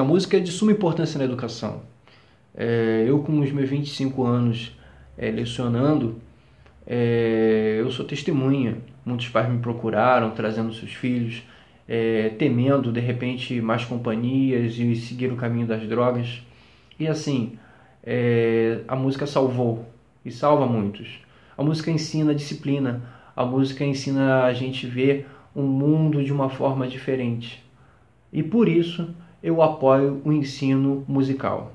A música é de suma importância na educação. É, eu, com os meus 25 anos é, lecionando, é, eu sou testemunha. Muitos pais me procuraram, trazendo seus filhos, é, temendo de repente mais companhias e seguir o caminho das drogas. E assim, é, a música salvou e salva muitos. A música ensina disciplina, a música ensina a gente ver o um mundo de uma forma diferente. E por isso eu apoio o ensino musical.